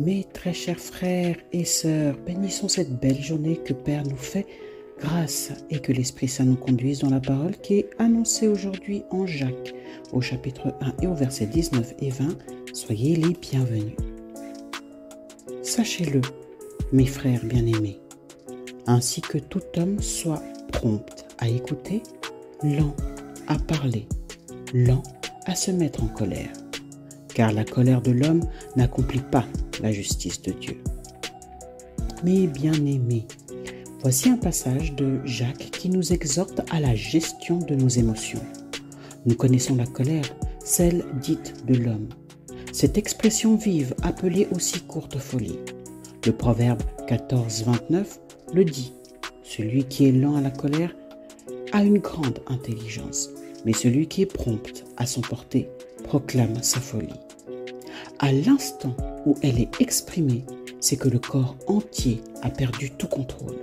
Mes très chers frères et sœurs, bénissons cette belle journée que Père nous fait grâce et que l'Esprit Saint nous conduise dans la parole qui est annoncée aujourd'hui en Jacques au chapitre 1 et au verset 19 et 20. Soyez les bienvenus. Sachez-le, mes frères bien-aimés, ainsi que tout homme soit prompt à écouter, lent à parler, lent à se mettre en colère, car la colère de l'homme n'accomplit pas la justice de Dieu. Mes bien-aimés, voici un passage de Jacques qui nous exhorte à la gestion de nos émotions. Nous connaissons la colère, celle dite de l'homme. Cette expression vive, appelée aussi courte folie. Le proverbe 14-29 le dit. Celui qui est lent à la colère a une grande intelligence, mais celui qui est prompt à s'emporter proclame sa folie. À l'instant où elle est exprimée, c'est que le corps entier a perdu tout contrôle.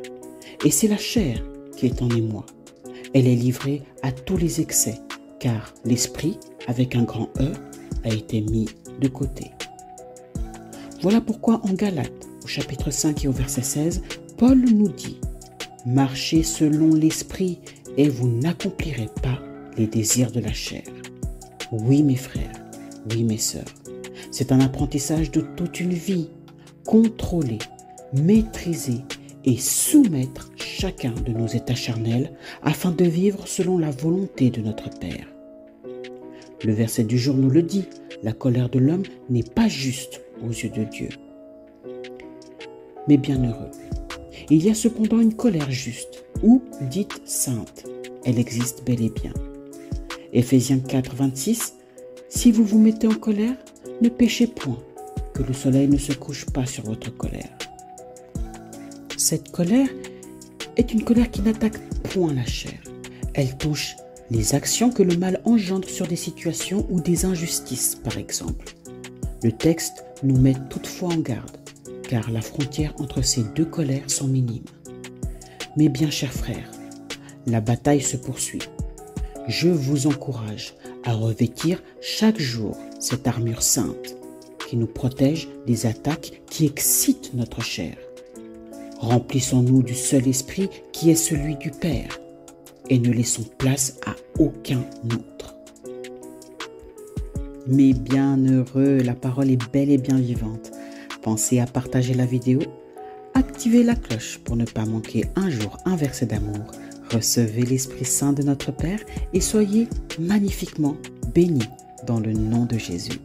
Et c'est la chair qui est en émoi. Elle est livrée à tous les excès, car l'esprit, avec un grand E, a été mis de côté. Voilà pourquoi en Galates, au chapitre 5 et au verset 16, Paul nous dit, Marchez selon l'esprit et vous n'accomplirez pas les désirs de la chair. Oui mes frères, oui mes sœurs, c'est un apprentissage de toute une vie. Contrôler, maîtriser et soumettre chacun de nos états charnels afin de vivre selon la volonté de notre Père. Le verset du jour nous le dit, la colère de l'homme n'est pas juste aux yeux de Dieu. Mais bienheureux, il y a cependant une colère juste, ou dite sainte. Elle existe bel et bien. Éphésiens 4, 26. Si vous vous mettez en colère, ne péchez point, que le soleil ne se couche pas sur votre colère. Cette colère est une colère qui n'attaque point la chair. Elle touche les actions que le mal engendre sur des situations ou des injustices, par exemple. Le texte nous met toutefois en garde, car la frontière entre ces deux colères sont minimes. Mais bien chers frères, la bataille se poursuit. Je vous encourage à revêtir chaque jour cette armure sainte qui nous protège des attaques qui excitent notre chair. Remplissons-nous du seul esprit qui est celui du Père et ne laissons place à aucun autre. Mais bien heureux, la parole est belle et bien vivante. Pensez à partager la vidéo, activez la cloche pour ne pas manquer un jour un verset d'amour. Recevez l'Esprit Saint de notre Père et soyez magnifiquement bénis dans le nom de Jésus.